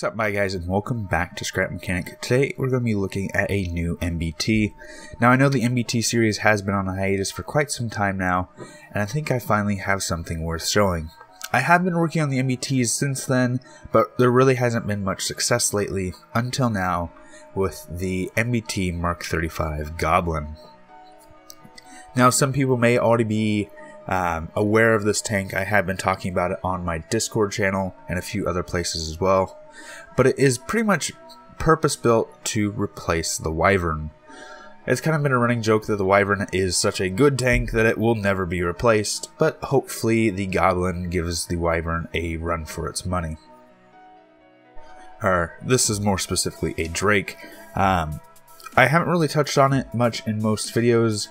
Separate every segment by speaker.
Speaker 1: Thanks up, my guys and welcome back to Scrap Mechanic. Today we're going to be looking at a new MBT. Now I know the MBT series has been on a hiatus for quite some time now and I think I finally have something worth showing. I have been working on the MBTs since then but there really hasn't been much success lately until now with the MBT Mark 35 Goblin. Now some people may already be um, aware of this tank. I have been talking about it on my Discord channel and a few other places as well. But it is pretty much purpose built to replace the Wyvern. It's kind of been a running joke that the Wyvern is such a good tank that it will never be replaced, but hopefully the Goblin gives the Wyvern a run for its money. Or, this is more specifically a Drake. Um, I haven't really touched on it much in most videos,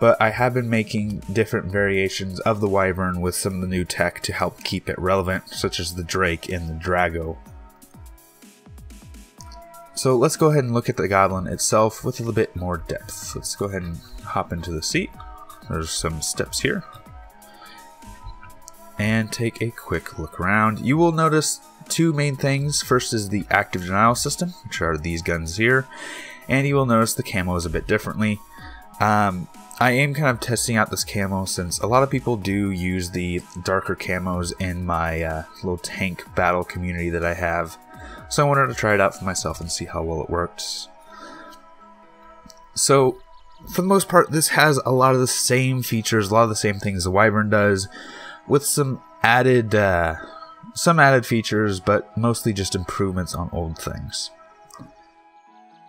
Speaker 1: but I have been making different variations of the Wyvern with some of the new tech to help keep it relevant, such as the Drake and the Drago. So let's go ahead and look at the Goblin itself with a little bit more depth. Let's go ahead and hop into the seat. There's some steps here. And take a quick look around. You will notice two main things. First is the active denial system, which are these guns here. And you will notice the camo is a bit differently. Um, I am kind of testing out this camo since a lot of people do use the darker camos in my uh, little tank battle community that I have. So I wanted to try it out for myself and see how well it works. So, for the most part, this has a lot of the same features, a lot of the same things the Wyvern does, with some added, uh, some added features, but mostly just improvements on old things.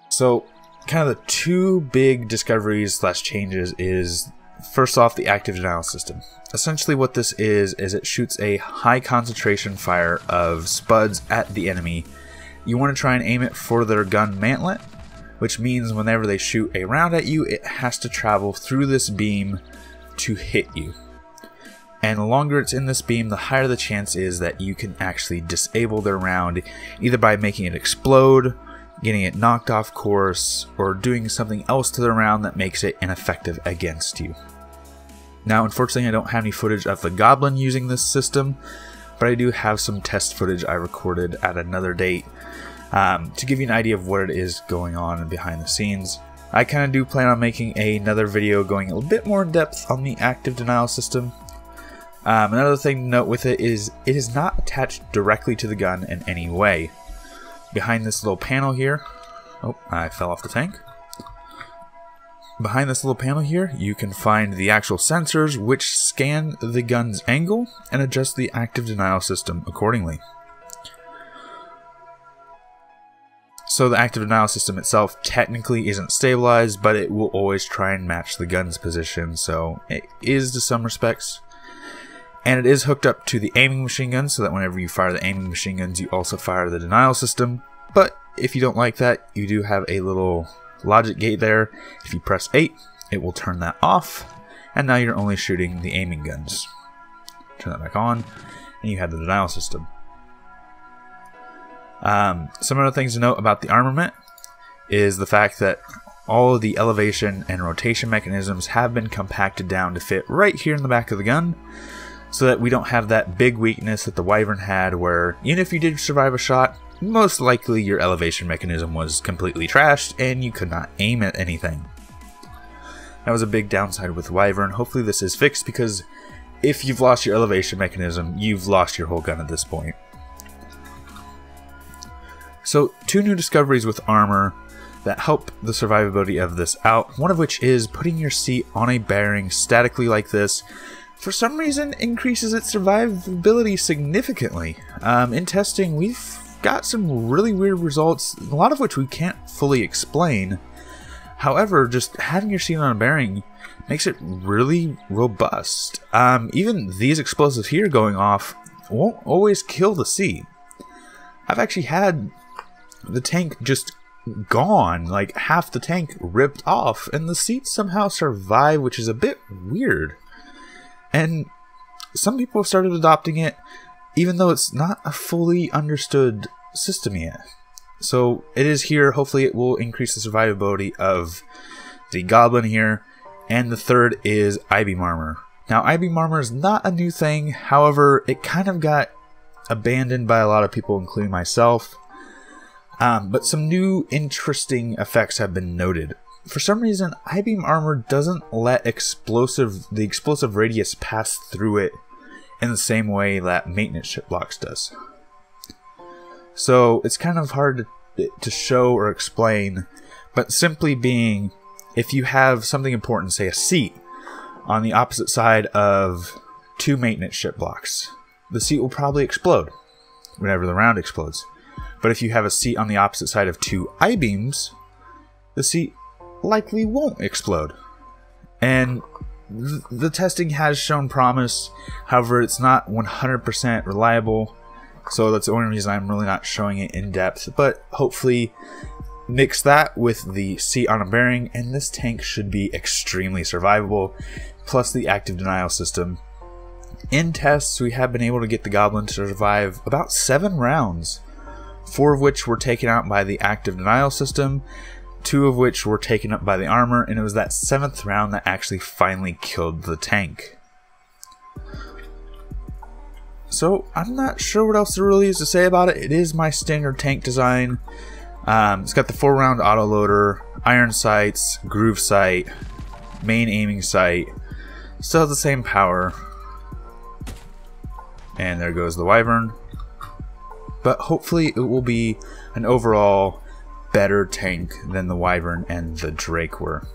Speaker 1: So, kind of the two big discoveries slash changes is first off the active denial system. Essentially what this is is it shoots a high concentration fire of spuds at the enemy. You want to try and aim it for their gun mantlet, which means whenever they shoot a round at you, it has to travel through this beam to hit you. And the longer it's in this beam, the higher the chance is that you can actually disable their round, either by making it explode getting it knocked off course, or doing something else to the round that makes it ineffective against you. Now, unfortunately, I don't have any footage of the Goblin using this system, but I do have some test footage I recorded at another date um, to give you an idea of what it is going on behind the scenes. I kind of do plan on making another video going a little bit more in depth on the active denial system. Um, another thing to note with it is it is not attached directly to the gun in any way behind this little panel here. Oh, I fell off the tank. Behind this little panel here, you can find the actual sensors which scan the gun's angle and adjust the active denial system accordingly. So the active denial system itself technically isn't stabilized, but it will always try and match the gun's position, so it is to some respects and it is hooked up to the aiming machine gun so that whenever you fire the aiming machine guns, you also fire the denial system. But if you don't like that, you do have a little logic gate there. If you press 8, it will turn that off, and now you're only shooting the aiming guns. Turn that back on, and you have the denial system. Um, some other things to note about the armament is the fact that all of the elevation and rotation mechanisms have been compacted down to fit right here in the back of the gun so that we don't have that big weakness that the Wyvern had where even if you did survive a shot, most likely your elevation mechanism was completely trashed and you could not aim at anything. That was a big downside with Wyvern. Hopefully this is fixed because if you've lost your elevation mechanism, you've lost your whole gun at this point. So, two new discoveries with armor that help the survivability of this out, one of which is putting your seat on a bearing statically like this for some reason increases its survivability significantly. Um, in testing, we've got some really weird results, a lot of which we can't fully explain. However, just having your seat on a bearing makes it really robust. Um, even these explosives here going off won't always kill the seat. I've actually had the tank just gone, like half the tank ripped off, and the seats somehow survive, which is a bit weird. And some people have started adopting it, even though it's not a fully understood system yet. So it is here. Hopefully, it will increase the survivability of the goblin here. And the third is I-beam armor. Now, I-beam armor is not a new thing. However, it kind of got abandoned by a lot of people, including myself. Um, but some new interesting effects have been noted. For some reason, I-beam armor doesn't let explosive the explosive radius pass through it in the same way that maintenance ship blocks does. So it's kind of hard to, to show or explain, but simply being if you have something important, say a seat, on the opposite side of two maintenance ship blocks, the seat will probably explode whenever the round explodes. But if you have a seat on the opposite side of two I beams, the seat likely won't explode. And th- the testing has shown promise, however, it's not 100% reliable. So that's the only reason I'm really not showing it in depth. But hopefully, mix that with the seat on a bearing, and this tank should be extremely survivable. Plus, the active denial system. In tests, we have been able to get the Goblin to survive about seven rounds four of which were taken out by the active denial system, two of which were taken up by the armor, and it was that seventh round that actually finally killed the tank. So, I'm not sure what else there really is to say about it. It is my standard tank design. Um, it's got the four round autoloader, iron sights, groove sight, main aiming sight. Still has the same power. And there goes the Wyvern but hopefully it will be an overall better tank than the Wyvern and the Drake were.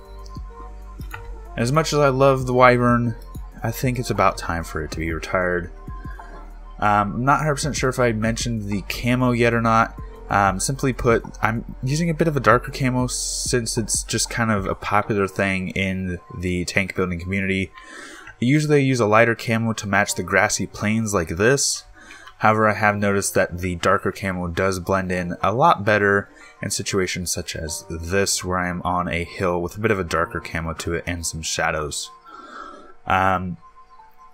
Speaker 1: As much as I love the Wyvern, I think it's about time for it to be retired. Um, I'm not 100% sure if I mentioned the camo yet or not. Um, simply put, I'm using a bit of a darker camo since it's just kind of a popular thing in the tank building community. Usually I use a lighter camo to match the grassy plains like this, However, I have noticed that the darker camo does blend in a lot better in situations such as this, where I am on a hill with a bit of a darker camo to it and some shadows. Um,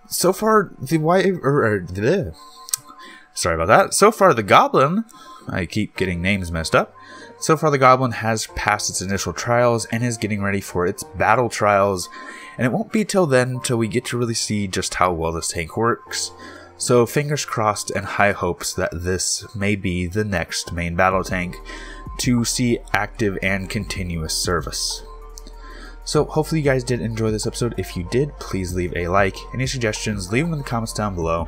Speaker 1: so far, the white, or, or sorry about that. So far, the goblin, I keep getting names messed up. So far, the goblin has passed its initial trials and is getting ready for its battle trials. And it won't be till then till we get to really see just how well this tank works. So fingers crossed and high hopes that this may be the next main battle tank to see active and continuous service. So hopefully you guys did enjoy this episode. If you did, please leave a like. Any suggestions, leave them in the comments down below.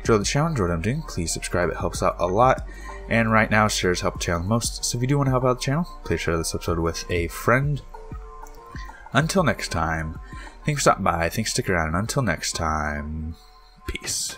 Speaker 1: Enjoy the channel, enjoy what I'm doing. Please subscribe, it helps out a lot. And right now, shares help the channel the most. So if you do want to help out the channel, please share this episode with a friend. Until next time, thanks for stopping by, thanks for sticking around, and until next time, peace.